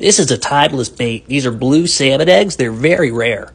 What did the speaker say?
This is a timeless bait. These are blue salmon eggs. They're very rare.